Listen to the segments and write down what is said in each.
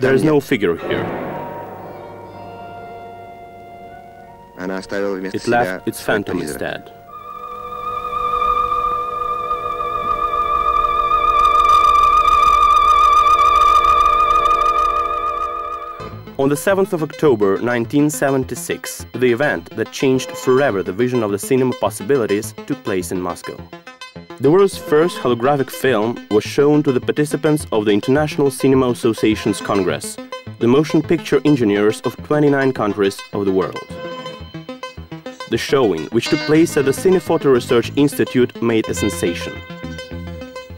There is no figure here. It left its phantom instead. On the 7th of October 1976, the event that changed forever the vision of the cinema possibilities took place in Moscow. The world's first holographic film was shown to the participants of the International Cinema Association's Congress, the motion picture engineers of 29 countries of the world. The showing, which took place at the Cinephoto Research Institute, made a sensation.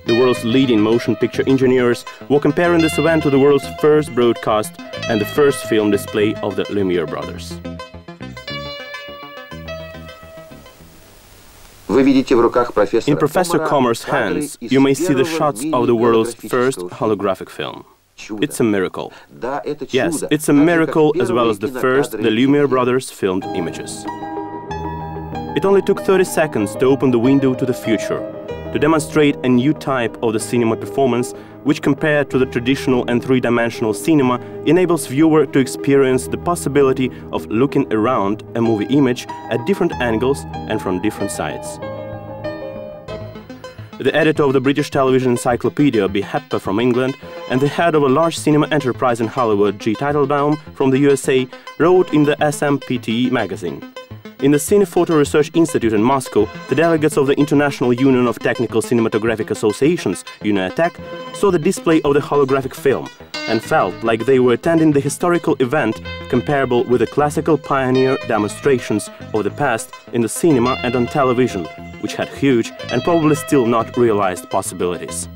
The world's leading motion picture engineers were comparing this event to the world's first broadcast and the first film display of the Lumiere brothers. In Professor Komar's hands, you may see the shots of the world's first holographic film. It's a miracle. Yes, it's a miracle as well as the first the Lumiere brothers filmed images. It only took 30 seconds to open the window to the future, to demonstrate a new type of the cinema performance which compared to the traditional and three-dimensional cinema enables viewer to experience the possibility of looking around a movie image at different angles and from different sides. The editor of the British Television Encyclopedia, B. Hepper from England, and the head of a large cinema enterprise in Hollywood, G. Teitelbaum from the USA, wrote in the SMPTE magazine. In the Cinephoto Research Institute in Moscow, the delegates of the International Union of Technical Cinematographic Associations, UNIATEC, saw the display of the holographic film and felt like they were attending the historical event comparable with the classical pioneer demonstrations of the past in the cinema and on television, which had huge and probably still not realized possibilities.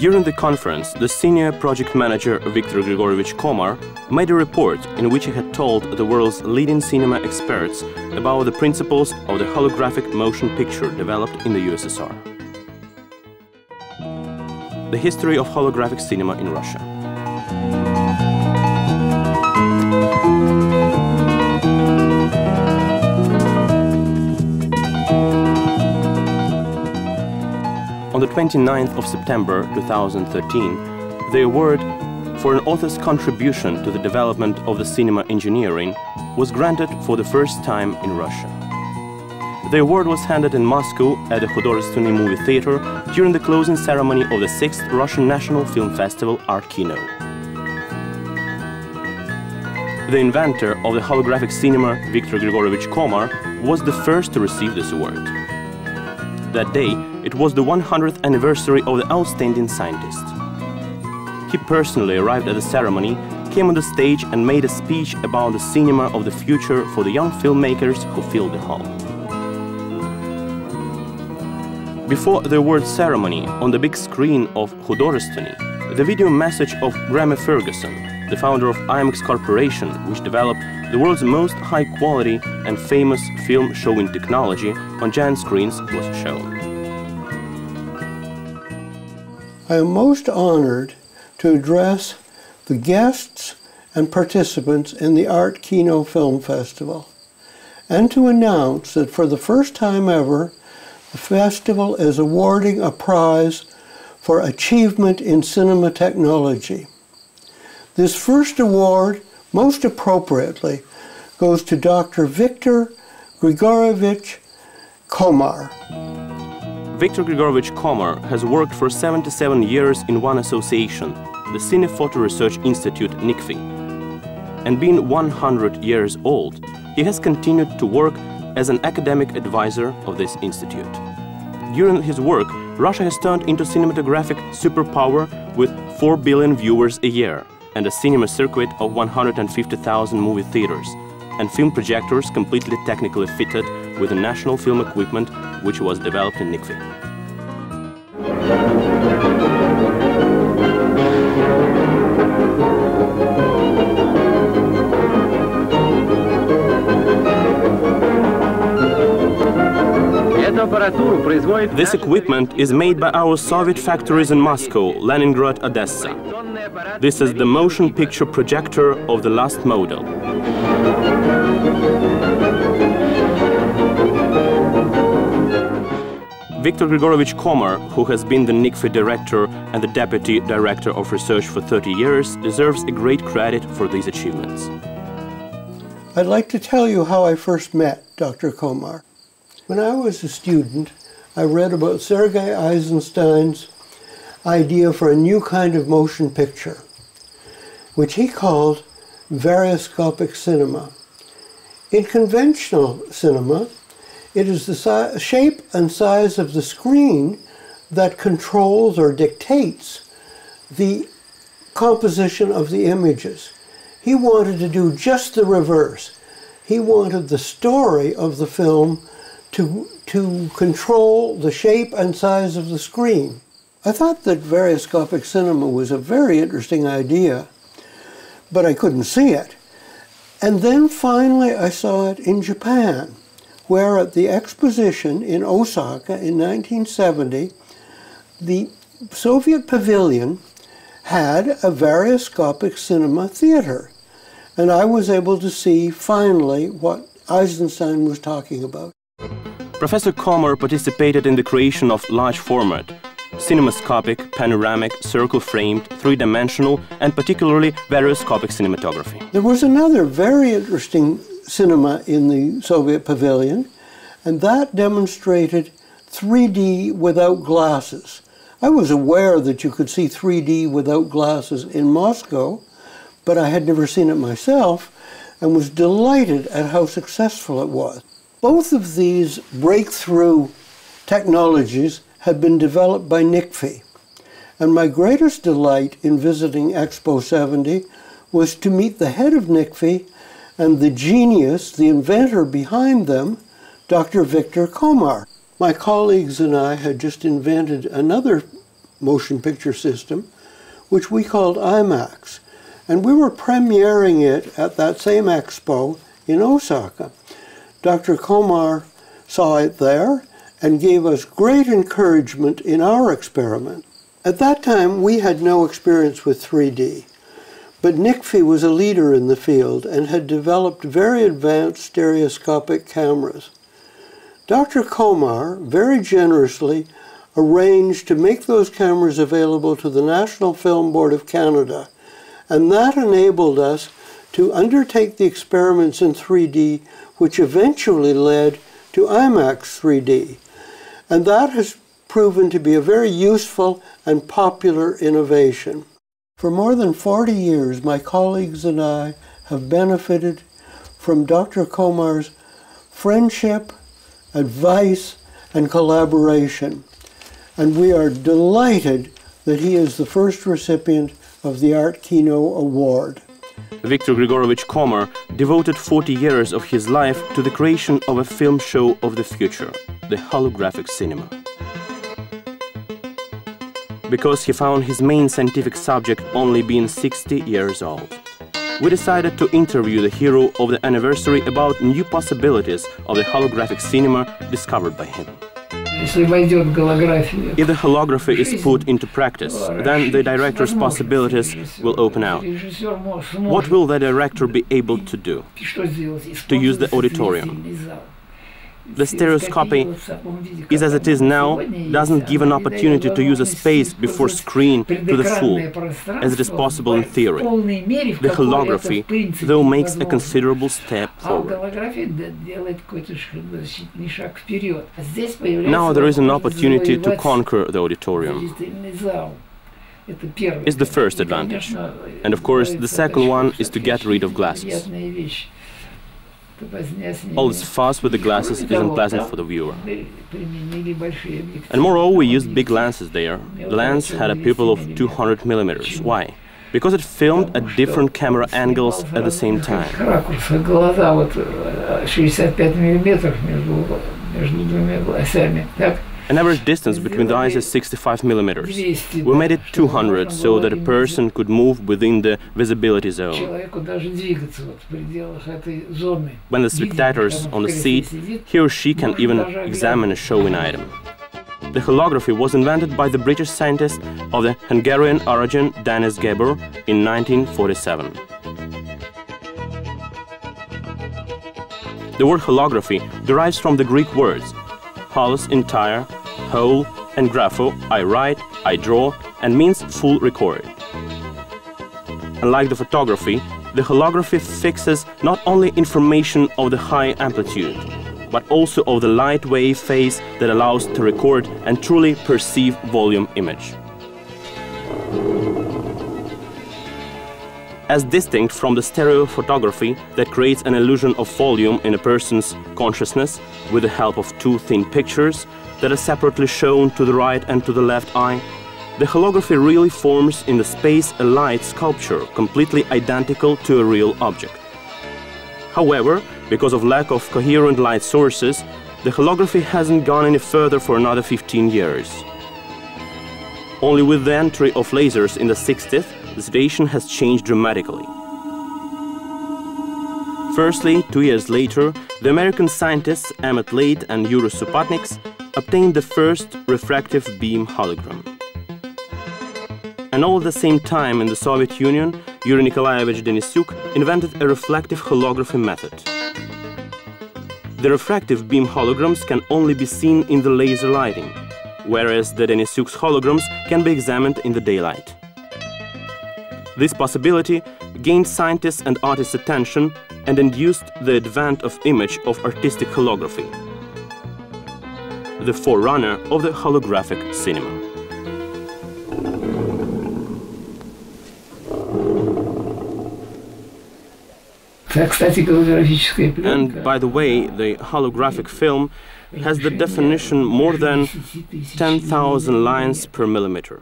During the conference, the senior project manager Viktor Grigorovich Komar made a report in which he had told the world's leading cinema experts about the principles of the holographic motion picture developed in the USSR. The history of holographic cinema in Russia. 29th of September 2013, the award for an author's contribution to the development of the cinema engineering was granted for the first time in Russia. The award was handed in Moscow at the Khudozhestvenny Movie Theater during the closing ceremony of the 6th Russian National Film Festival Art Kino. The inventor of the holographic cinema, Viktor Grigorovich Komar, was the first to receive this award. That day, it was the 100th anniversary of the outstanding scientist. He personally arrived at the ceremony, came on the stage and made a speech about the cinema of the future for the young filmmakers who filled the hall. Before the award ceremony, on the big screen of Khudozhestvenny, the video message of Graeme Ferguson, the founder of IMAX Corporation, which developed the world's most high-quality and famous film showing technology on giant screens was shown. I am most honored to address the guests and participants in the Art Kino Film Festival and to announce that for the first time ever, the festival is awarding a prize for achievement in cinema technology. This first award most appropriately goes to Dr. Viktor Grigorovich Komar. Viktor Grigorovich Komar has worked for 77 years in one association, the Cinephoto Research Institute NICFI. And being 100 years old, he has continued to work as an academic advisor of this institute. During his work, Russia has turned into cinematographic superpower with 4 billion viewers a year and a cinema circuit of 150,000 movie theaters, and film projectors completely technically fitted with the national film equipment which was developed in NICFI. This equipment is made by our Soviet factories in Moscow, Leningrad, Odessa. This is the motion picture projector of the last model. Viktor Grigorovich Komar, who has been the NICFI director and the deputy director of research for 30 years, deserves a great credit for these achievements. I'd like to tell you how I first met Dr. Komar. When I was a student, I read about Sergei Eisenstein's idea for a new kind of motion picture, which he called varioscopic cinema. In conventional cinema, it is the si shape and size of the screen that controls or dictates the composition of the images. He wanted to do just the reverse. He wanted the story of the film to, to control the shape and size of the screen. I thought that varioscopic cinema was a very interesting idea, but I couldn't see it. And then finally I saw it in Japan where at the exposition in Osaka in 1970, the Soviet pavilion had a varioscopic cinema theater. And I was able to see finally what Eisenstein was talking about. Professor Komar participated in the creation of large format, cinemascopic, panoramic, circle-framed, three-dimensional, and particularly varioscopic cinematography. There was another very interesting cinema in the Soviet pavilion, and that demonstrated 3D without glasses. I was aware that you could see 3D without glasses in Moscow, but I had never seen it myself and was delighted at how successful it was. Both of these breakthrough technologies had been developed by NICFI. And my greatest delight in visiting Expo 70 was to meet the head of NICFI and the genius, the inventor behind them, Dr. Victor Komar. My colleagues and I had just invented another motion picture system, which we called IMAX, and we were premiering it at that same expo in Osaka. Dr. Komar saw it there and gave us great encouragement in our experiment. At that time, we had no experience with 3D. But NICFI was a leader in the field and had developed very advanced stereoscopic cameras. Dr. Komar very generously arranged to make those cameras available to the National Film Board of Canada, and that enabled us to undertake the experiments in 3D, which eventually led to IMAX 3D. And that has proven to be a very useful and popular innovation. For more than 40 years, my colleagues and I have benefited from Dr. Komar's friendship, advice, and collaboration. And we are delighted that he is the first recipient of the Art Kino Award. Viktor Grigorovich Komar devoted 40 years of his life to the creation of a film show of the future, the holographic cinema because he found his main scientific subject only being 60 years old. We decided to interview the hero of the anniversary about new possibilities of the holographic cinema discovered by him. If the holography is put into practice, then the director's possibilities will open out. What will the director be able to do? To use the auditorium the stereoscopy is as it is now doesn't give an opportunity to use a space before screen to the full, as it is possible in theory. The holography, though, makes a considerable step forward. Now there is an opportunity to conquer the auditorium. It's the first advantage. And of course, the second one is to get rid of glasses. All this fuss with the glasses isn't pleasant for the viewer. And moreover, we used big lenses there. The lens had a pupil of 200 millimeters. Why? Because it filmed at different camera angles at the same time. An average distance between the eyes is 65 millimeters. We made it 200 so that a person could move within the visibility zone. When the spectator is on the seat, he or she can even examine a showing item. the holography was invented by the British scientist of the Hungarian origin Dennis Gabor in 1947. The word holography derives from the Greek words holos entire, whole, and grapho, I write, I draw, and means full record. Unlike the photography, the holography fixes not only information of the high amplitude, but also of the light wave phase that allows to record and truly perceive volume image. As distinct from the stereophotography that creates an illusion of volume in a person's consciousness with the help of two thin pictures that are separately shown to the right and to the left eye, the holography really forms in the space a light sculpture completely identical to a real object. However, because of lack of coherent light sources, the holography hasn't gone any further for another 15 years. Only with the entry of lasers in the 60s, the situation has changed dramatically. Firstly, two years later, the American scientists Emmett Leith and Juris Upatnieks obtained the first refractive beam hologram. And all at the same time in the Soviet Union, Yuri Nikolaevich Denisyuk invented a reflective holography method. The refractive beam holograms can only be seen in the laser lighting, whereas the Denisyuk's holograms can be examined in the daylight. This possibility gained scientists and artists' attention and induced the advent of image of artistic holography, the forerunner of the holographic cinema. And by the way, the holographic film has the definition more than 10,000 lines per millimeter.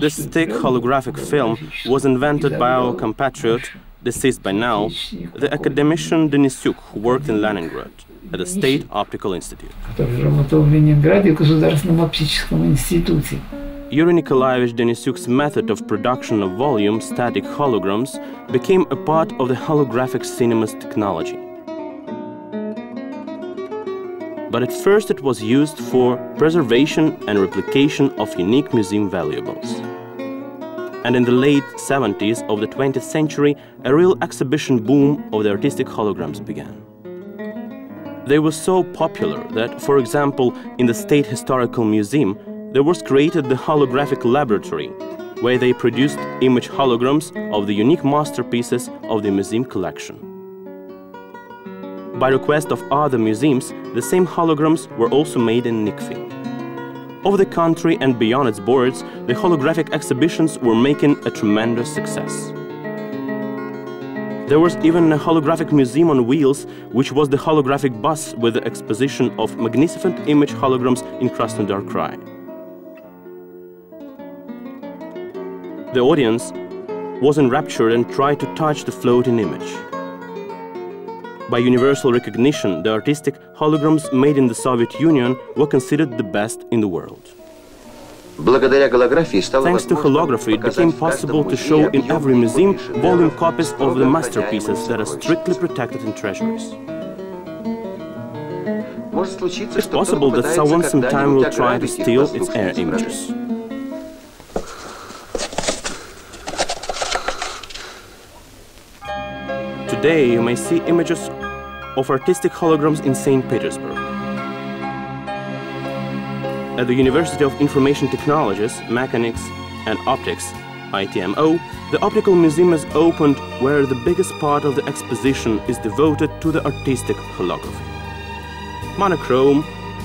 This thick holographic film was invented by our compatriot, deceased by now, the academician Denisyuk, who worked in Leningrad at the State Optical Institute. Yuri Nikolaevich Denisyuk's method of production of volume static holograms became a part of the holographic cinema's technology. But at first it was used for preservation and replication of unique museum valuables. And in the late 70s of the 20th century, a real exhibition boom of the artistic holograms began. They were so popular that, for example, in the State Historical Museum, there was created the holographic laboratory, where they produced image holograms of the unique masterpieces of the museum collection. By request of other museums, the same holograms were also made in NICFI. Over the country and beyond its borders, the holographic exhibitions were making a tremendous success. There was even a holographic museum on wheels, which was the holographic bus with the exposition of magnificent image holograms in Krasnodar Krai. The audience was enraptured and tried to touch the floating image. By universal recognition, the artistic holograms made in the Soviet Union were considered the best in the world. Thanks to holography, it became possible to show in every museum volume copies of the masterpieces that are strictly protected in treasuries. It's possible that someone sometime will try to steal its air images. Today you may see images of artistic holograms in St. Petersburg. At the University of Information Technologies, Mechanics and Optics, ITMO, the Optical Museum is opened where the biggest part of the exposition is devoted to the artistic holography. Monochrome,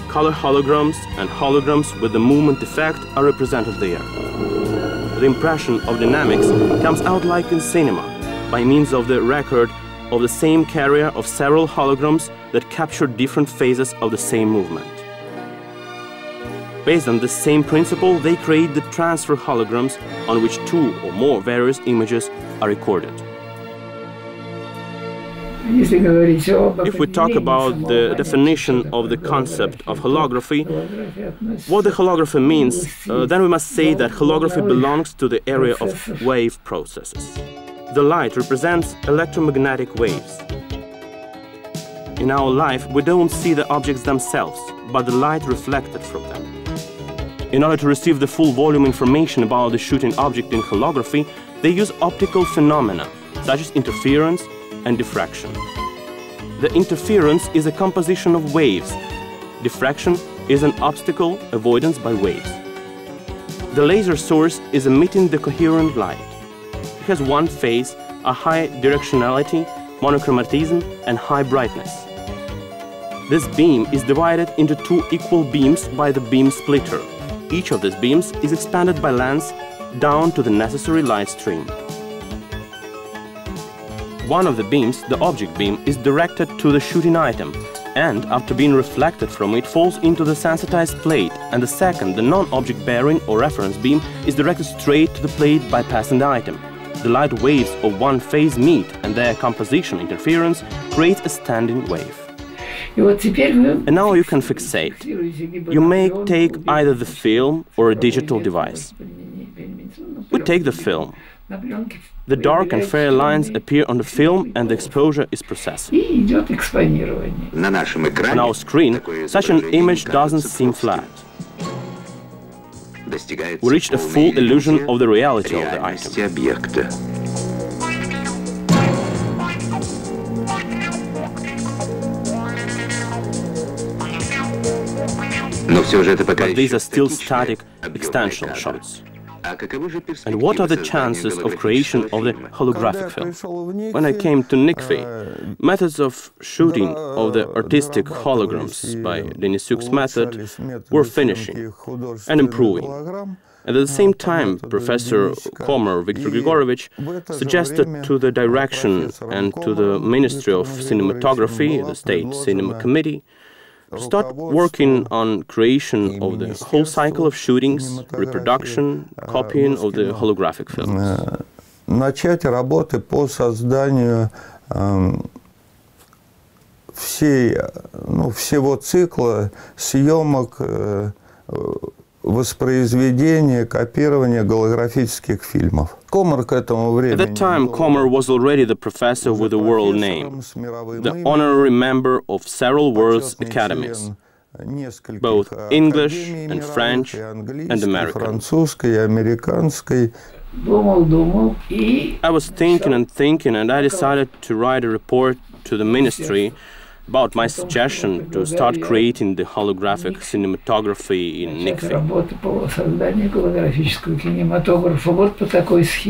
color holograms and holograms with the movement effect are represented there. The impression of dynamics comes out like in cinema, by means of the record of the same carrier of several holograms that capture different phases of the same movement. Based on the same principle, they create the transfer holograms on which two or more various images are recorded. If we talk about the definition of the concept of holography, what the holography means, uh, then we must say that holography belongs to the area of wave processes. The light represents electromagnetic waves. In our life, we don't see the objects themselves, but the light reflected from them. In order to receive the full volume information about the shooting object in holography, they use optical phenomena, such as interference and diffraction. The interference is a composition of waves. Diffraction is an obstacle avoidance by waves. The laser source is emitting the coherent light. It has one phase, a high directionality, monochromatism, and high brightness. This beam is divided into two equal beams by the beam splitter. Each of these beams is expanded by lens down to the necessary light stream. One of the beams, the object beam, is directed to the shooting item and, after being reflected from it, falls into the sensitized plate, and the second, the non-object bearing or reference beam, is directed straight to the plate bypassing the item. The light waves of one phase meet, and their composition interference creates a standing wave. And now you can fixate. You may take either the film or a digital device. We take the film. The dark and fair lines appear on the film and the exposure is processed. On our screen, such an image doesn't seem flat. We reach a full illusion of the reality of the item. But these are still static extensional shots. And what are the chances of creation of the holographic film? When I came to NICFI, methods of shooting of the artistic holograms by Denisyuk's method were finishing and improving. And at the same time, Professor Komar Viktor Grigorovich suggested to the direction and to the Ministry of Cinematography, the State Cinema Committee, start working on creation of the whole cycle of shootings, reproduction, copying of the holographic films. Начать работы по созданию всей, ну, всего цикла съемок воспроизведение, копирование голографических фильмов. At that time, Komar was already the professor with a world name, the honorary member of several world's academies, both English and French and American. I was thinking and thinking, and I decided to write a report to the ministry about my suggestion to start creating the holographic cinematography in NICFI.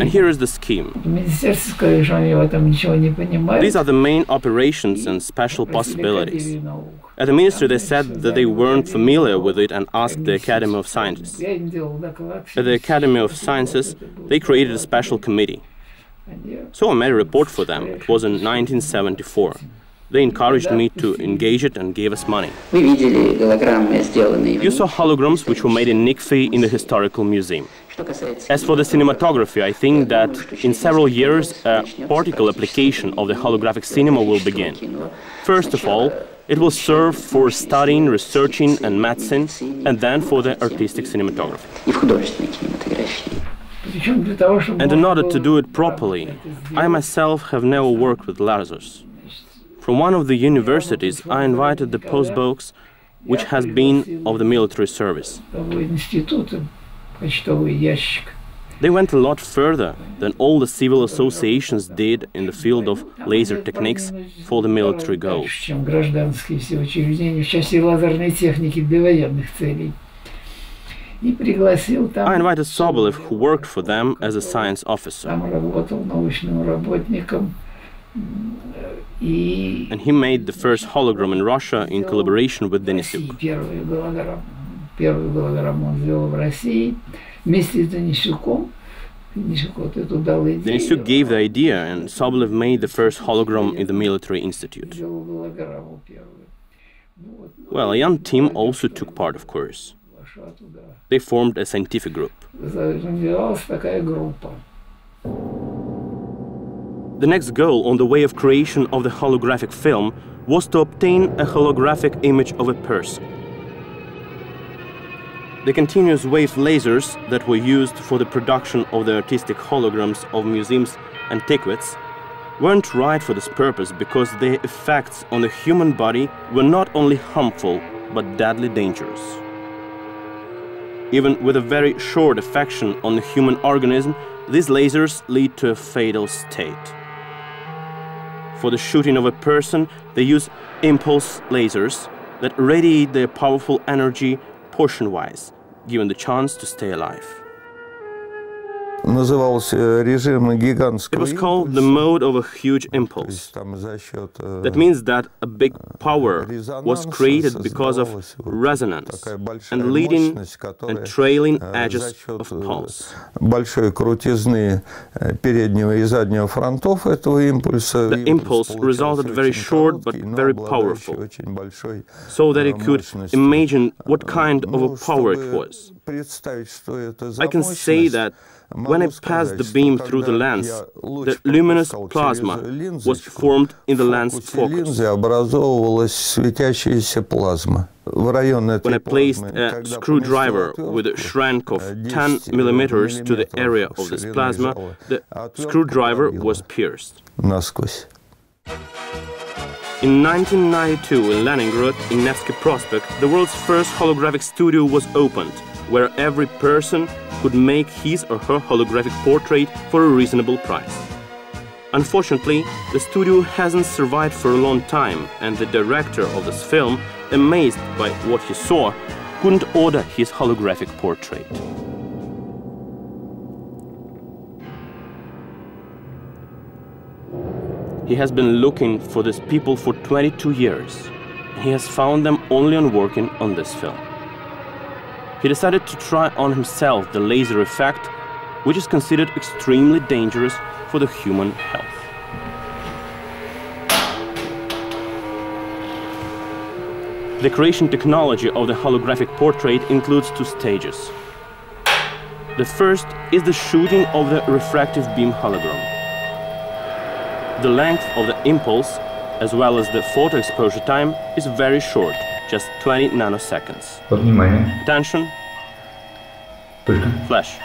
And here is the scheme. These are the main operations and special possibilities. At the ministry, they said that they weren't familiar with it and asked the Academy of Sciences. At the Academy of Sciences, they created a special committee. So I made a report for them. It was in 1974. They encouraged me to engage it and gave us money. You saw holograms which were made in NICFI in the Historical Museum. As for the cinematography, I think that in several years a particle application of the holographic cinema will begin. First of all, it will serve for studying, researching and medicine, and then for the artistic cinematography. And in order to do it properly, I myself have never worked with lasers. From one of the universities, I invited the postdocs, which has been of the military service. They went a lot further than all the civil associations did in the field of laser techniques for the military goals. I invited Sobolev, who worked for them as a science officer. And he made the first hologram in Russia in collaboration with Denisyuk. Denisyuk gave the idea, and Sobolev made the first hologram in the military institute. Well, a young team also took part, of course. They formed a scientific group. The next goal on the way of creation of the holographic film was to obtain a holographic image of a person. The continuous wave lasers that were used for the production of the artistic holograms of museums and antiquities weren't right for this purpose because their effects on the human body were not only harmful but deadly dangerous. Even with a very short affection on the human organism, these lasers lead to a fatal state. For the shooting of a person, they use impulse lasers that radiate their powerful energy portion-wise, given the chance to stay alive Назывался режим гигантского It was called the mode of a huge impulse. That means that a big power was created because of resonance and leading and trailing edges of pulse. большой крутизны переднего и заднего фронтов этого импульса. The impulse resulted very short but very powerful, очень большой so that it could imagine what kind of a power it was. представить, что это за I can say that when I passed the beam through the lens, the luminous plasma was formed in the lens focus. When I placed a screwdriver with a shank of 10 millimeters to the area of this plasma, the screwdriver was pierced. In 1992 in Leningrad, in Nevsky Prospect, the world's first holographic studio was opened where every person could make his or her holographic portrait for a reasonable price. Unfortunately, the studio hasn't survived for a long time, and the director of this film, amazed by what he saw, couldn't order his holographic portrait. He has been looking for these people for 22 years, he has found them only on working on this film. He decided to try on himself the laser effect, which is considered extremely dangerous for the human health. The creation technology of the holographic portrait includes two stages. The first is the shooting of the refractive beam hologram. The length of the impulse, as well as the photo exposure time, is very short, just 20 nanoseconds. Внимание. Attention, Только. flash.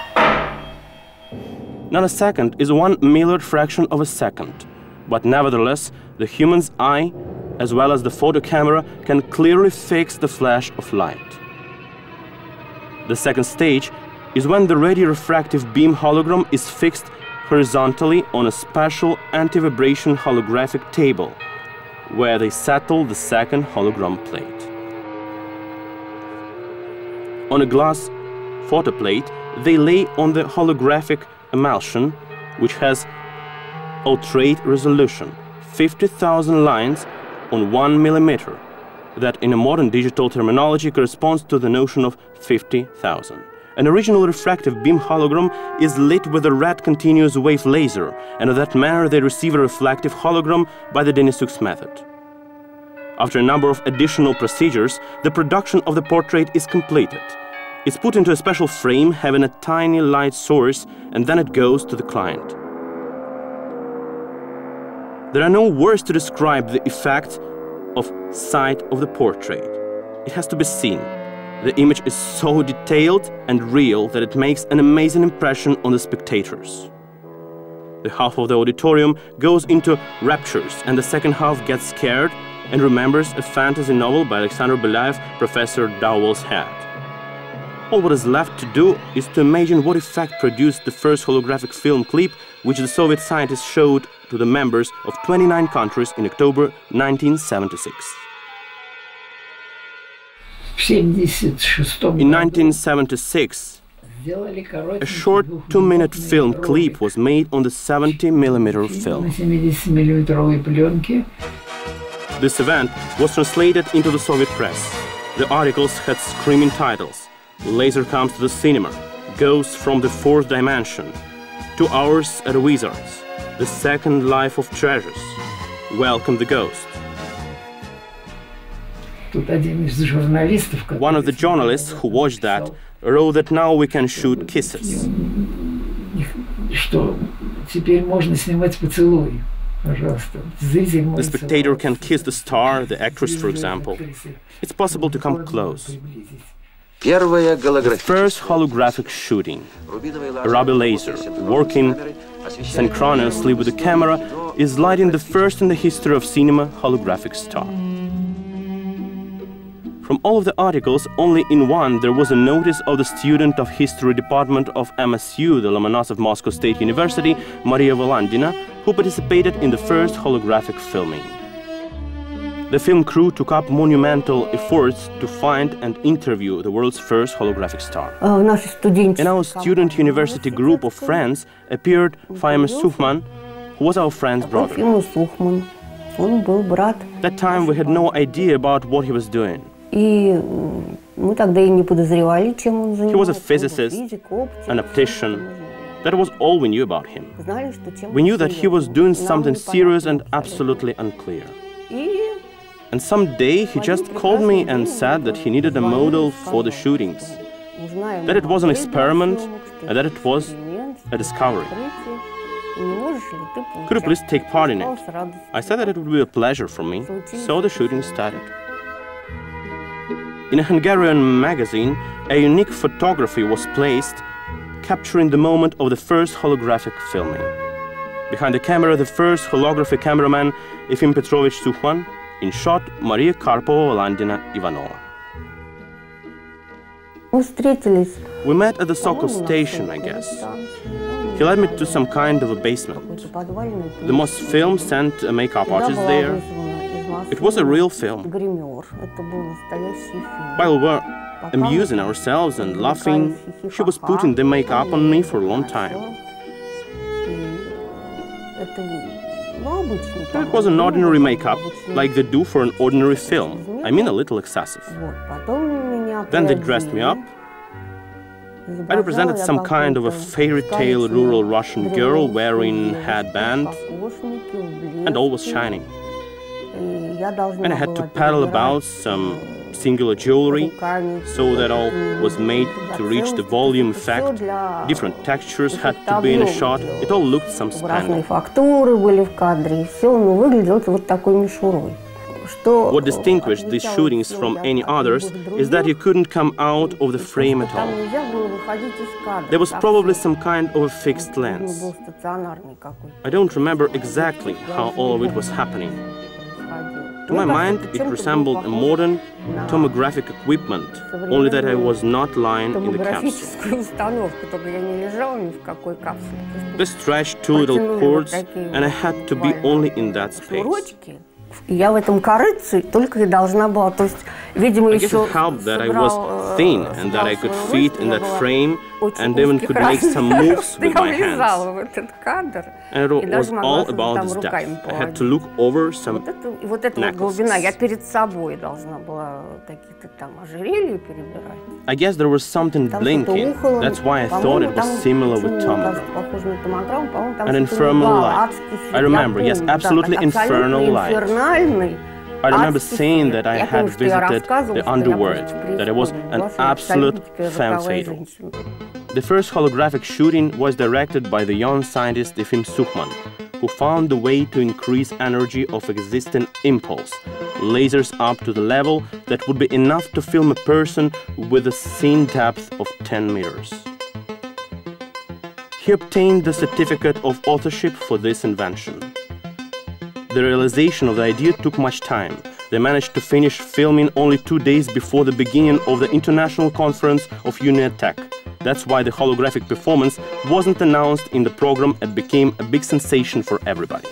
Nanosecond is one millionth fraction of a second, but nevertheless, the human's eye, as well as the photo camera, can clearly fix the flash of light. The second stage is when the radio-refractive beam hologram is fixed horizontally on a special anti-vibration holographic table, where they settle the second hologram plate. On a glass photoplate, they lay on the holographic emulsion, which has ultrate resolution, 50,000 lines on 1 millimeter. That in a modern digital terminology corresponds to the notion of 50,000. An original refractive beam hologram is lit with a red continuous wave laser, and in that manner they receive a reflective hologram by the Denisyuk's method. After a number of additional procedures, the production of the portrait is completed. It's put into a special frame having a tiny light source, and then it goes to the client. There are no words to describe the effect of sight of the portrait. It has to be seen. The image is so detailed and real that it makes an amazing impression on the spectators. The half of the auditorium goes into raptures, and the second half gets scared and remembers a fantasy novel by Alexander Belayev, Professor Dowell's Head. All what is left to do is to imagine what effect produced the first holographic film clip which the Soviet scientists showed to the members of 29 countries in October 1976. In 1976, a short two-minute film clip was made on the 70mm film. This event was translated into the Soviet press. The articles had screaming titles. Laser comes to the cinema, Ghost from the fourth dimension, Two hours at Wizard's, The second life of treasures, Welcome the Ghost. One of the journalists who watched that wrote that now we can shoot kisses. The spectator can kiss the star, the actress, for example. It's possible to come close. First holographic shooting. A ruby laser, working synchronously with the camera, is lighting the first in the history of cinema holographic star. From all of the articles, only in one there was a notice of the student of history department of MSU, the Lomonosov Moscow State University, Maria Volandina, who participated in the first holographic filming. The film crew took up monumental efforts to find and interview the world's first holographic star. In our student university group of friends appeared Fima Suhman, who was our friend's brother. That time we had no idea about what he was doing. He was a physicist, an optician. That was all we knew about him. We knew that he was doing something serious and absolutely unclear. And someday he just called me and said that he needed a model for the shootings, that it was an experiment, and that it was a discovery. Could you please take part in it? I said that it would be a pleasure for me, so the shooting started. In a Hungarian magazine, a unique photography was placed, capturing the moment of the first holographic filming. Behind the camera, the first holography cameraman, Efim Petrovich Suhman, in short, Maria Karpova Landina Ivanova. We met at the Sokol station, I guess. He led me to some kind of a basement. The Mosfilm sent a makeup artist there. It was a real film. While we were amusing ourselves and laughing, she was putting the makeup on me for a long time. It was an ordinary makeup, like they do for an ordinary film. I mean, a little excessive. Then they dressed me up. I represented some kind of a fairy tale rural Russian girl wearing headband, and all was shining. And I had to paddle about some singular jewelry, so that all was made to reach the volume effect. Different textures had to be in a shot. It all looked some spangled. What distinguished these shootings from any others is that you couldn't come out of the frame at all. There was probably some kind of a fixed lens. I don't remember exactly how all of it was happening. To my mind, it resembled a modern tomographic equipment, only that I was not lying in the capsule. They stretched two little cords, and I had to be only in that space Я в этом корыце только и должна была, то есть, видимо, I guess it helped that I was thin and that I could fit in that frame and even could make some moves with my hands. And it was all about this depth. I had to look over some Вот эта вот глубина, я перед собой должна была какие-то там ожерелья перебирать. I guess there was something blinking. That's why I thought it was similar with tomograph. An infernal light. I remember, yes, absolutely infernal light. I remember saying that I had visited the underworld, that I was an absolute femme fatale. The first holographic shooting was directed by the young scientist Efim Suhman, who found the way to increase energy of existing impulse, lasers up to the level that would be enough to film a person with a scene depth of 10 meters. He obtained the certificate of authorship for this invention. The realization of the idea took much time. They managed to finish filming only two days before the beginning of the International Conference of UNIATEC. That's why the holographic performance wasn't announced in the program and became a big sensation for everybody.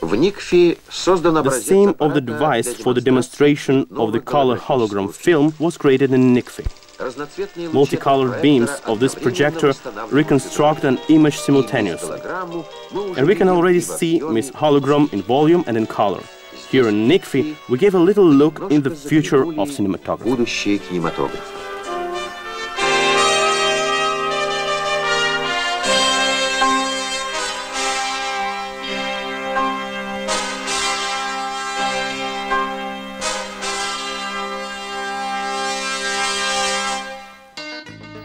The same of the device for the demonstration of the color hologram film was created in NICFI. Multicolored beams of this projector reconstruct an image simultaneously. And we can already see Miss Hologram in volume and in color. Here in NICFI, we gave a little look in the future of cinematography.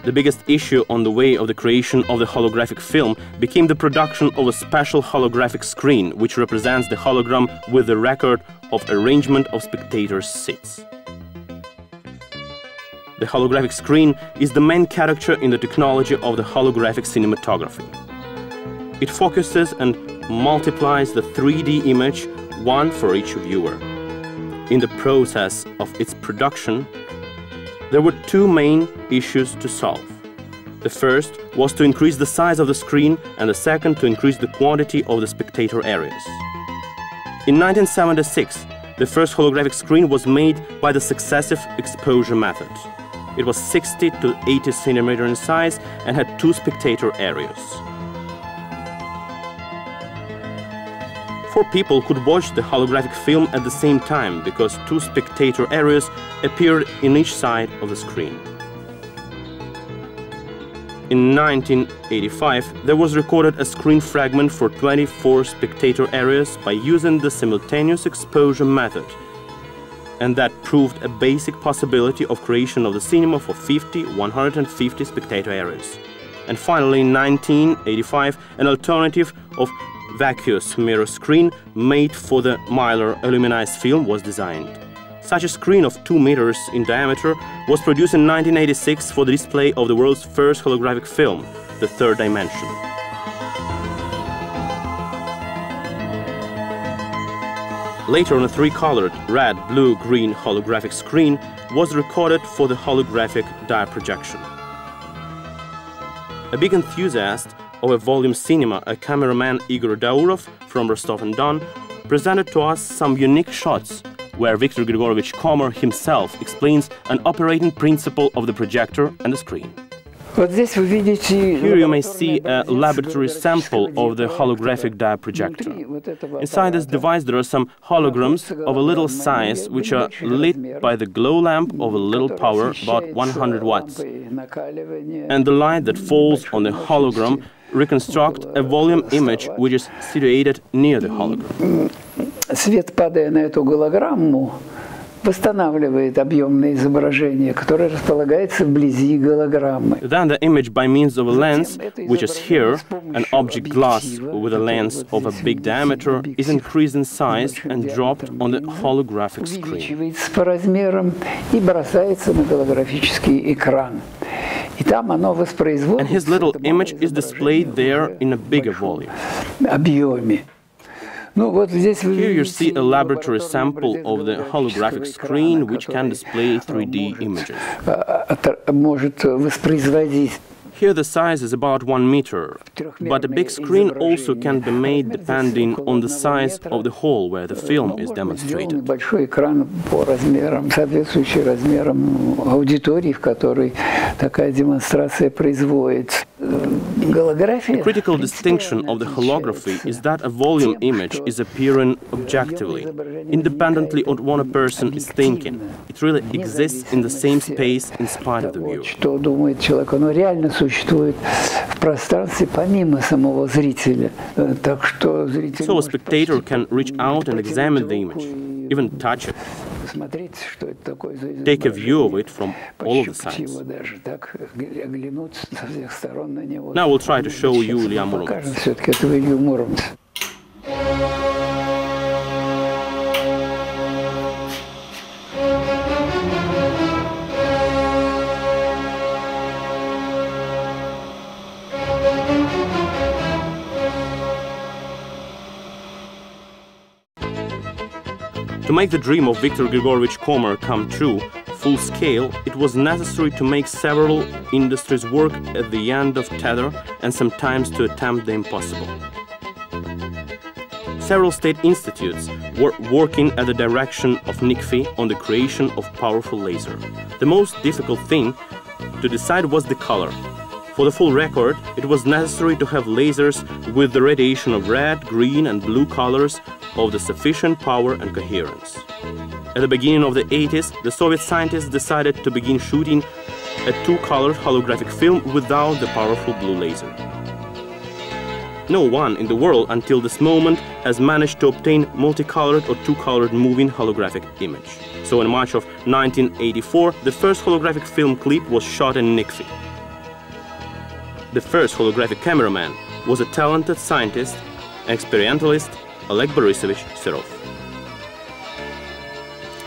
The biggest issue on the way of the creation of the holographic film became the production of a special holographic screen which represents the hologram with the record of arrangement of spectators' seats. The holographic screen is the main character in the technology of the holographic cinematography. It focuses and multiplies the 3D image, one for each viewer. In the process of its production, There were two main issues to solve. The first was to increase the size of the screen, and the second to increase the quantity of the spectator areas. In 1976, the first holographic screen was made by the successive exposure method. It was 60 to 80 centimeter in size and had two spectator areas. Four people could watch the holographic film at the same time because two spectator areas appeared in each side of the screen. In 1985, there was recorded a screen fragment for 24 spectator areas by using the simultaneous exposure method, and that proved a basic possibility of creation of the cinema for 50, 150 spectator areas. And finally, in 1985, an alternative of vacuous mirror screen made for the Mylar aluminized film was designed. Such a screen of 2 meters in diameter was produced in 1986 for the display of the world's first holographic film, The Third Dimension. Later on a three-colored red, blue, green holographic screen was recorded for the holographic diaprojection. A big enthusiast of a volume cinema, a cameraman Igor Daurov from Rostov-on-Don, presented to us some unique shots where Viktor Grigorovich Komar himself explains an operating principle of the projector and the screen. Here you may see a laboratory sample of the holographic diaprojector. Inside this device there are some holograms of a little size which are lit by the glow lamp of a little power, about 100 watts. And the light that falls on the hologram reconstruct a volume image which is situated near the hologram. Свет, падая на эту голограмму, Восстанавливает объемное изображение, которое располагается вблизи голограммы. Then the image by means of a lens, which is here, an object glass with a lens of a big diameter, is increased in size and dropped on the holographic screen. Увеличивается по размерам и бросается на голографический экран. И там оно воспроизводится And his little image is displayed there in a bigger volume. объеме. Here you see a laboratory sample of the holographic screen, which can display 3D images. Here the size is about 1 meter, but a big screen also can be made depending on the size of the hall where the film is demonstrated. большой экран по размерам, соответствующий размерам аудитории, в которой такая демонстрация производится. Э, Голография The critical в принципе, distinction of the holography is that a volume image is appearing objectively, independently of what a person is thinking. It really exists in the same space in spite of the viewer. Вот что думает человек, оно реально существует в пространстве помимо самого зрителя. Э, Так что зритель So a может spectator почти can reach out and examine the руку image, и even touch it, посмотреть, что это такое за take a view of изображение, it from all of the пощупать его sides. даже, так, г- оглянуться со всех сторон на него. Now we'll try to show you Сейчас Ilya To make the dream of Viktor Grigorovich Komar come true, full scale, it was necessary to make several industries work at the end of tether and sometimes to attempt the impossible. Several state institutes were working at the direction of NICFI on the creation of powerful laser. The most difficult thing to decide was the color. For the full record, it was necessary to have lasers with the radiation of red, green, and blue colors of the sufficient power and coherence. At the beginning of the 80s, the Soviet scientists decided to begin shooting a two-colored holographic film without the powerful blue laser. No one in the world until this moment has managed to obtain multicolored or two-colored moving holographic image. So in March of 1984, the first holographic film clip was shot in NICFI. The first holographic cameraman was a talented scientist and experimentalist Oleg Borisovich Serov.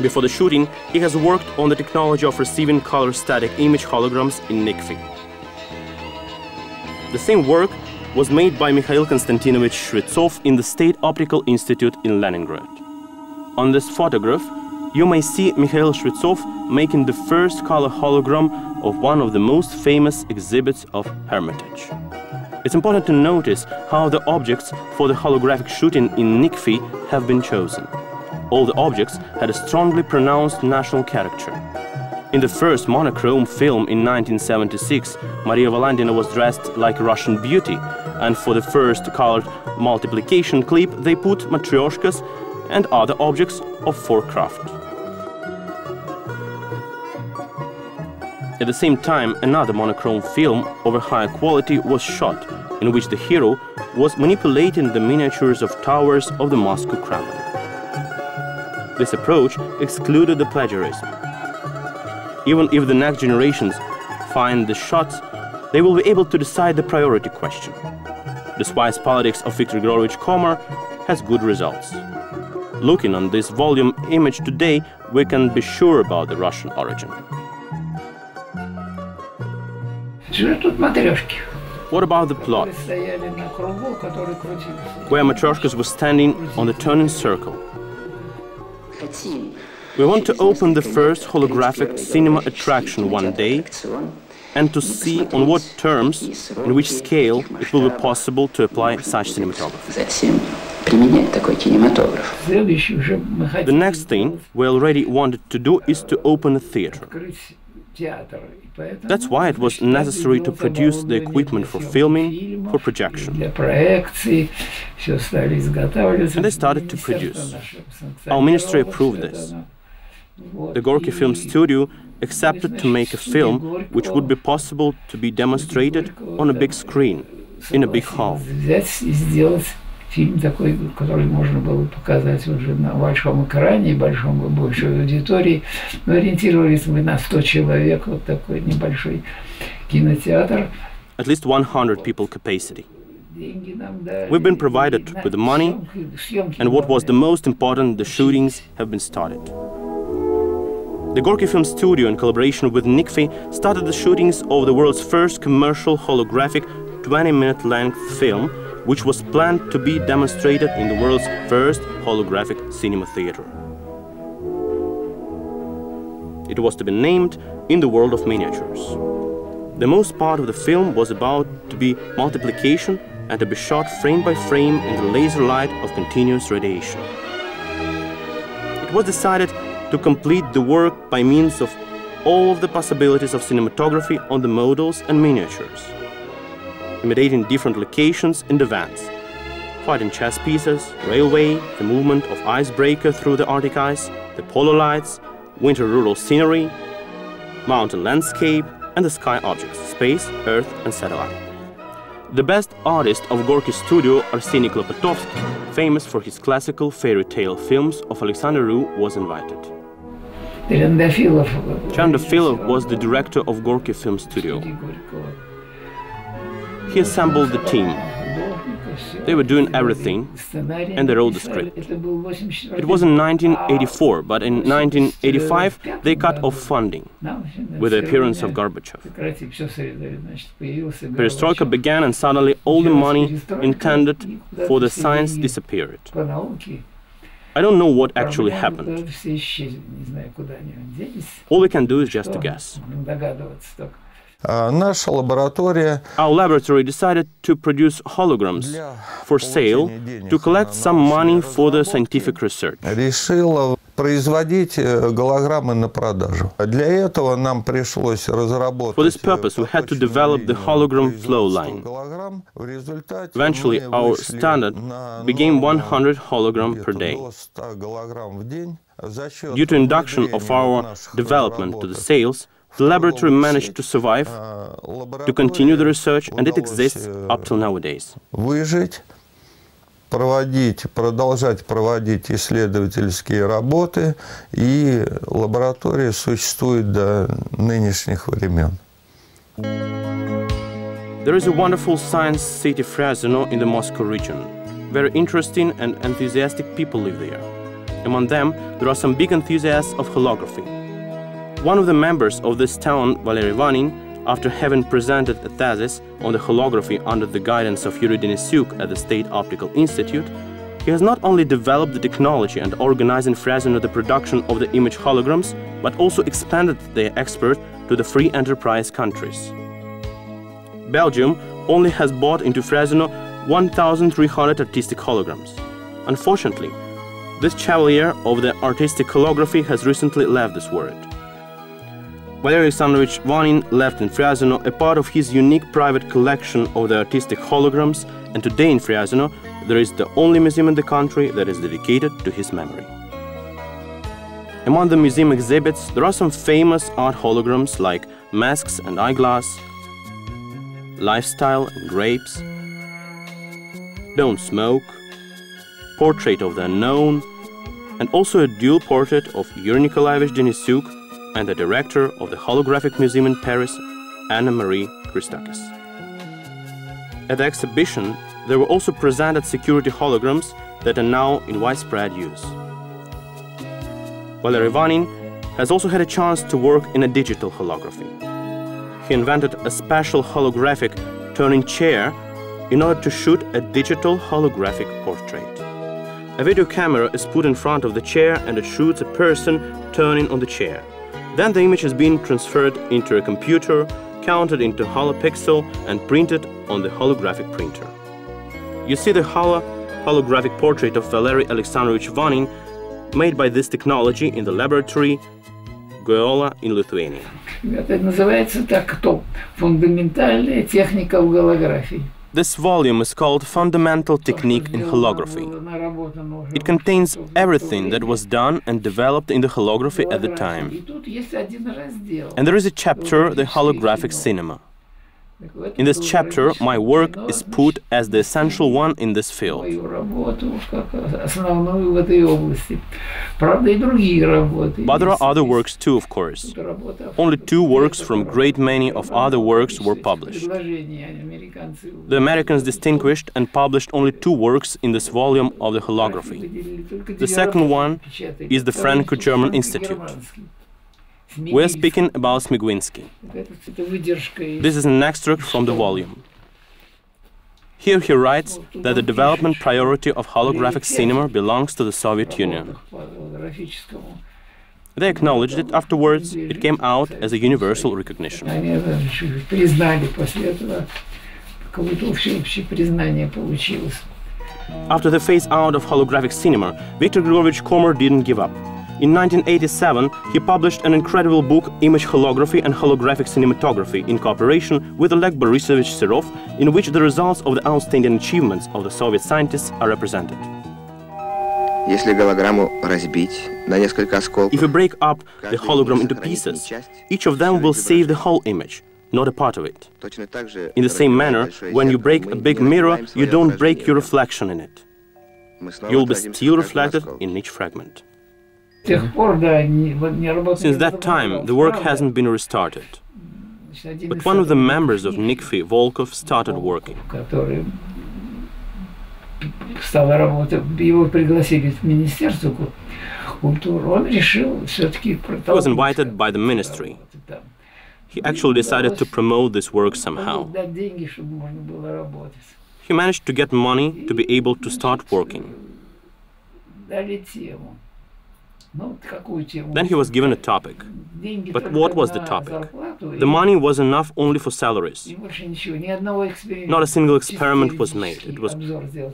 Before the shooting, he has worked on the technology of receiving color static image holograms in NICFI. The same work was made by Mikhail Konstantinovich Shvetsov in the State Optical Institute in Leningrad. On this photograph, you may see Mikhail Shvetsov making the first color hologram of one of the most famous exhibits of Hermitage. It's important to notice how the objects for the holographic shooting in Nikfi have been chosen. All the objects had a strongly pronounced national character. In the first monochrome film in 1976, Maria Valandina was dressed like a Russian beauty, and for the first colored multiplication clip, they put matryoshkas and other objects of forecraft. At the same time, another monochrome film of a higher quality was shot, in which the hero was manipulating the miniatures of towers of the Moscow Kremlin. This approach excluded the plagiarism. Even if the next generations find the shots, they will be able to decide the priority question. The Spice Politics of Viktor Grigorovich Komar has good results. Looking on this volume image today, we can be sure about the Russian origin. Что тут матрешки? What about the plot, Стояли на кругу, который крутился. where Matryoshkas were standing on the turning circle? We want to open the first holographic cinema attraction one day and to see on what terms and which scale it will be possible to apply such cinematography. Затем применять такой кинематограф. Следующий уже мы The хотим next thing we already wanted to do is to open a theater. That's why it was necessary to produce the equipment for filming, for projection. And they started to produce. Our ministry approved this. The Gorky Film Studio accepted to make a film which would be possible to be demonstrated on a big screen, in a big hall. Фильм такой, который можно было показать уже на большом экране и большом, большой аудитории. Но ориентировались мы на 100 человек, вот такой небольшой кинотеатр. At least 100 people capacity. We've been provided with the money, And what was the most important, the shootings have been started. The Gorky Film Studio, in collaboration with NICFI, started the shootings of the world's first commercial holographic 20 minute length film, which was planned to be demonstrated in the world's first holographic cinema theater. It was to be named In the World of Miniatures. The most part of the film was about to be multiplication and to be shot frame by frame in the laser light of continuous radiation. It was decided to complete the work by means of all the possibilities of cinematography on the models and miniatures, imitating different locations in the vans. Fighting chess pieces, railway, the movement of icebreaker through the Arctic ice, the polar lights, winter rural scenery, mountain landscape, and the sky objects, space, earth, and satellite. The best artist of Gorky's studio, Arseny Klopotovsky, famous for his classical fairy tale films of Alexander Rou, was invited. Trandafilov was the director of Gorky Film Studio. He assembled the team. They were doing everything, and they wrote the script. It was in 1984, but in 1985 they cut off funding with the appearance of Gorbachev. Perestroika began, and suddenly all the money intended for the science disappeared. I don't know what actually happened. All we can do is just to guess. А Наша лаборатория Our laboratory decided to produce holograms for sale to collect some money for the scientific research. решила производить э, голограммы на продажу. Для этого нам пришлось разработать... For this purpose, we had to develop the hologram flow line. Голограмм. В результате Eventually, мы our вышли standard на became норму 100 hologram per где-то day. до 100 голограмм в день. За счет Due to induction of our наших development to the разработок, sales, the laboratory managed to survive, uh, to continue the research, and it exists э, up till nowadays. проводить, продолжать проводить исследовательские работы, и лаборатория существует до нынешних времен. There is a wonderful science city Fryazino in the Moscow region. Very interesting and enthusiastic people live there. Among them, there are some big enthusiasts of holography. One of the members of this town, Valery Vanin, after having presented a thesis on the holography under the guidance of Yuri Denisyuk at the State Optical Institute, He has not only developed the technology and organized in Fryazino the production of the image holograms, but also expanded their export to the free enterprise countries. Belgium only has bought into Fryazino 1,300 artistic holograms. Unfortunately, this chevalier of the artistic holography has recently left this world. Valery Alexandrovich Vanin left in Fryazino a part of his unique private collection of the artistic holograms, and today in Fryazino there is the only museum in the country that is dedicated to his memory. Among the museum exhibits, there are some famous art holograms like masks and eyeglass, lifestyle and grapes, don't smoke, portrait of the unknown, and also a dual portrait of Yuri Nikolaevich Denisyuk and the director of the Holographic Museum in Paris, Anna Marie Christakis. At the exhibition, there were also presented security holograms that are now in widespread use. Valery Vanin has also had a chance to work in a digital holography. He invented a special holographic turning chair in order to shoot a digital holographic portrait. A video camera is put in front of the chair and it shoots a person turning on the chair. Then the image has been transferred into a computer, counted into holopixel and printed on the holographic printer. You see the holo holographic portrait of Valery Alexandrovich Vanin made by this technology in the laboratory Geola in Lithuania. Это называется так, кто? Фундаментальная техника в голографии. This volume is called Fundamental Technique in Holography. It contains everything that was done and developed in the holography at the time. And there is a chapter, The Holographic Cinema. In this chapter, my work is put as the essential one in this field. But there are other works too, of course. Only two works from great many of other works were published. The Americans distinguished and published only two works in this volume of the holography. The second one is the Franco-German Institute. We're speaking about Smigielski. This is an extract from the volume. Here he writes that the development priority of holographic cinema belongs to the Soviet Union. They acknowledged it afterwards, it came out as a universal recognition. After the phase out of holographic cinema, Viktor Grigorovich Komar didn't give up. In 1987, he published an incredible book Image Holography and Holographic Cinematography in cooperation with Oleg Borisovich Serov, in which the results of the outstanding achievements of the Soviet scientists are represented. If you break up the hologram into pieces, each of them will save the whole image, not a part of it. In the same manner, when you break a big mirror, you don't break your reflection in it. You'll be still reflected in each fragment. Since that time, the work hasn't been restarted. Значит, один But из one of the сотрудников members of NICFI, Volkov, started working. который стал работать, его пригласили в Министерство ку- культуры, он решил все-таки He was invited by the ministry. He actually decided to promote this work somehow. Дать деньги, чтобы можно было работать. He managed to get money to be able to start working. Then he was given a topic. But what was the topic? The money was enough only for salaries. Not a single experiment was made. It was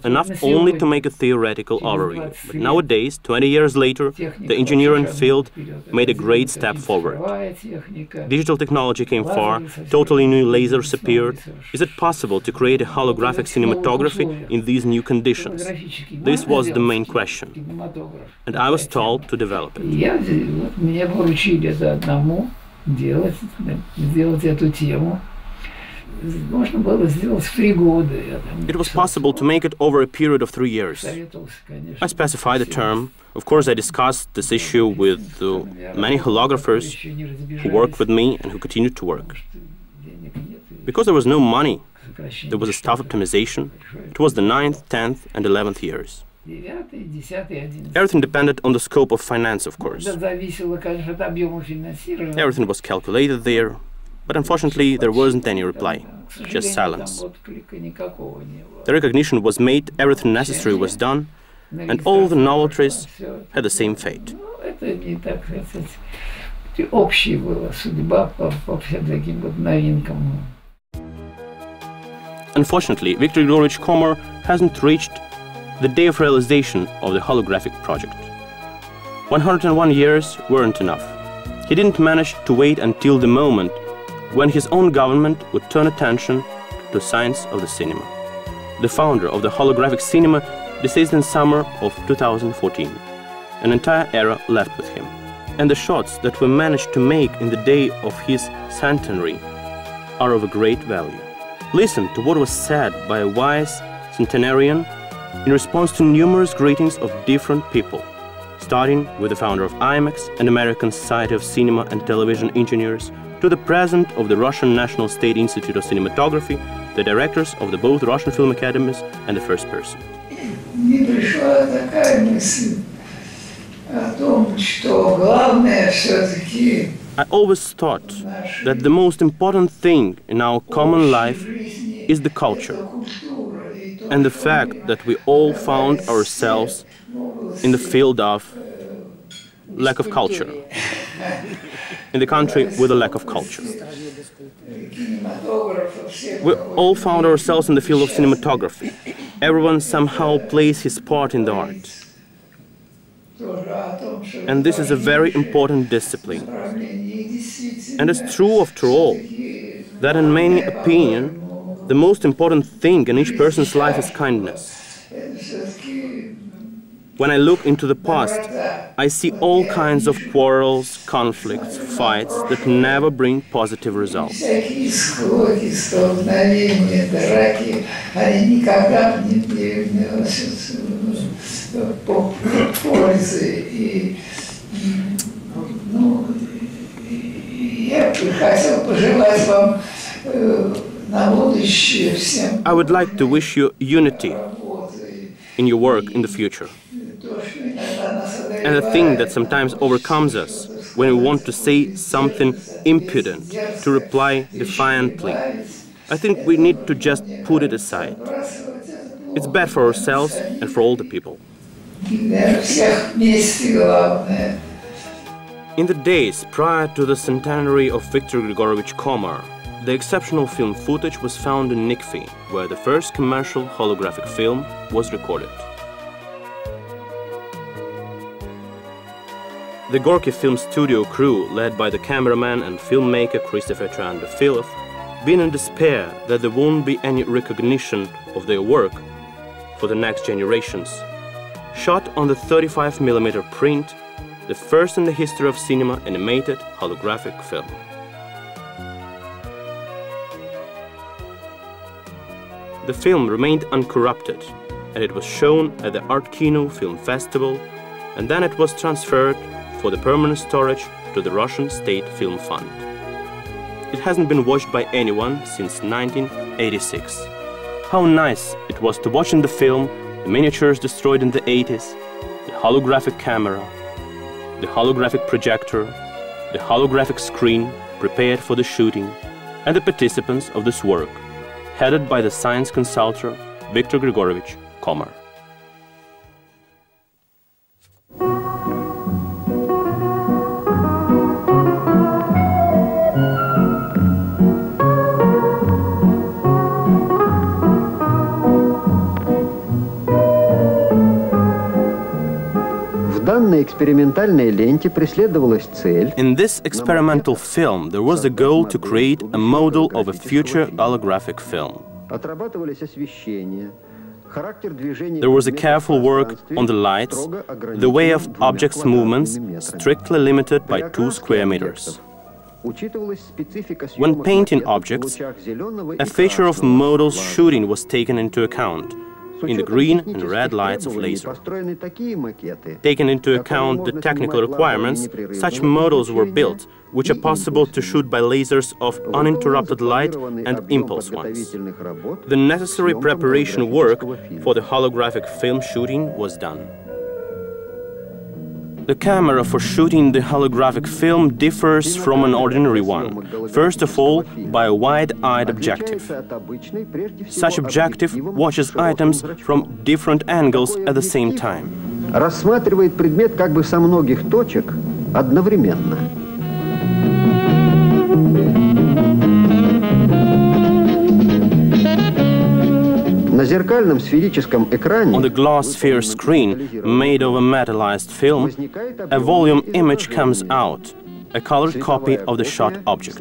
enough only to make a theoretical overview. But nowadays, 20 years later, the engineering field made a great step forward. Digital technology came far, totally new lasers appeared. Is it possible to create a holographic cinematography in these new conditions? This was the main question. And I was told to develop И it. Я, вот, мне поручили это одному делать, сделать эту тему. Можно было сделать в три года. Я там It was possible to make it over a period of three years. советовался, конечно. I specified the term. Of course, I discussed this issue with uh, many holographers who worked with me and who continued to work. Because there was no money, there was a staff optimization. It was the 9th, 10th, and 11th years. Everything depended on the scope of finance, of course. Everything was calculated there, but unfortunately there wasn't any reply, just silence. The recognition was made, everything necessary was done, and all the novelties had the same fate. Unfortunately, Viktor Gorich Komar hasn't reached the day of realization of the holographic project. 101 years weren't enough. He didn't manage to wait until the moment when his own government would turn attention to science of the cinema. The founder of the holographic cinema deceased in summer of 2014. An entire era left with him. And the shots that we managed to make in the day of his centenary are of a great value. Listen to what was said by a wise centenarian in response to numerous greetings of different people, starting with the founder of IMAX, an American Society of Cinema and Television Engineers, to the president of the Russian National State Institute of Cinematography, the directors of the both Russian film academies, and the first person. Мне пришла такая мысль о том, что главное все-таки I always thought that the most important thing in our common life is the culture and the fact that we all found ourselves in the field of lack of culture. In the country with a lack of culture. We all found ourselves in the field of cinematography. Everyone somehow plays his part in the art. And this is a very important discipline. And it's true, after all, that in many opinion, the most important thing in each person's life is kindness. When I look into the past, I see all kinds of quarrels, conflicts, fights that never bring positive results. всякие склоки, столкновения, драки, они никогда не приносят э, по- пользы. И, ну, и я бы хотел пожелать вам I would like to wish you unity in your work in the future. And the thing that sometimes overcomes us when we want to say something impudent, to reply defiantly, I think we need to just put it aside. It's bad for ourselves and for all the people. In the days prior to the centenary of Viktor Grigorovich Komar, the exceptional film footage was found in Nikfi, where the first commercial holographic film was recorded. The Gorky Film Studio crew, led by the cameraman and filmmaker Christopher Trandafilov, been in despair that there won't be any recognition of their work for the next generations. Shot on the 35mm print, the first in the history of cinema animated holographic film. The film remained uncorrupted, and it was shown at the Art Kino Film Festival, and then it was transferred for the permanent storage to the Russian State Film Fund. It hasn't been watched by anyone since 1986. How nice it was to watch in the film the miniatures destroyed in the 80s, the holographic camera, the holographic projector, the holographic screen prepared for the shooting, and the participants of this work, headed by the science consultant Viktor Grigorovich Komar. In this experimental film, there was a goal to create a model of a future holographic film. There was a careful work on the lights, the way of objects' movements, strictly limited by two square meters. When painting objects, a feature of modal shooting was taken into account, in the green and red lights of laser. Taken into account the technical requirements, such models were built, which are possible to shoot by lasers of uninterrupted light and impulse ones. The necessary preparation work for the holographic film shooting was done. The camera for shooting the holographic film differs from an ordinary one, first of all by a wide-eyed objective. Such objective watches items from different angles at the same time. Рассматривает предмет как бы со многих точек одновременно. On the glass sphere screen, made of a metallized film, a volume image comes out, a colored copy of the shot object.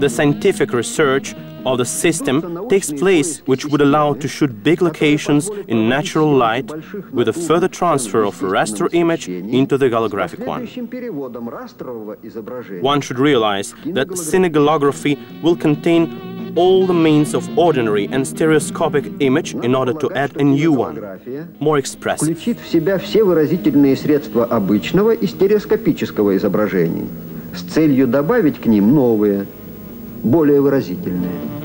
The scientific research of the system takes place which would allow to shoot big locations in natural light with a further transfer of raster image into the holographic one. One should realize that cinegalography will contain all the means of ordinary and stereoscopic image in order to add a new one, more expressive. включит в себя все выразительные средства обычного и стереоскопического изображений с целью добавить к ним новые, более выразительные.